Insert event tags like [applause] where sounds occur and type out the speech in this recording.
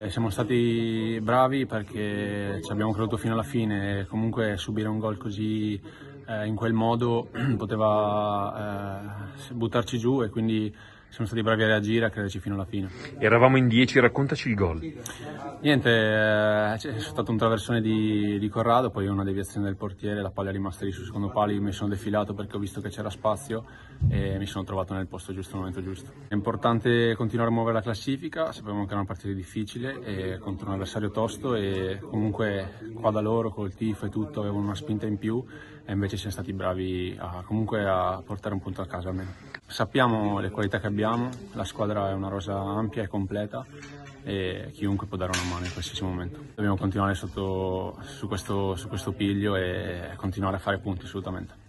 Eh, siamo stati bravi perché ci abbiamo creduto fino alla fine e comunque subire un gol così eh, in quel modo [clears throat] poteva eh, buttarci giù e quindi siamo stati bravi a reagire a crederci fino alla fine. Eravamo in 10, raccontaci il gol. Niente, eh, c'è stato un traversone di, di, Corrado, poi una deviazione del portiere, la palla è rimasta lì sul secondo palo, io mi sono defilato perché ho visto che c'era spazio e mi sono trovato nel posto giusto, al momento giusto. È importante continuare a muovere la classifica, sappiamo che è una partita difficile e contro un avversario tosto e comunque qua da loro col tifo e tutto avevano una spinta in più e invece siamo stati bravi a, comunque a portare un punto a casa almeno. Sappiamo le qualità che abbiamo, la squadra è una rosa ampia e completa e chiunque può dare una mano in qualsiasi momento. Dobbiamo continuare sotto, su, questo, su questo piglio e continuare a fare punti assolutamente.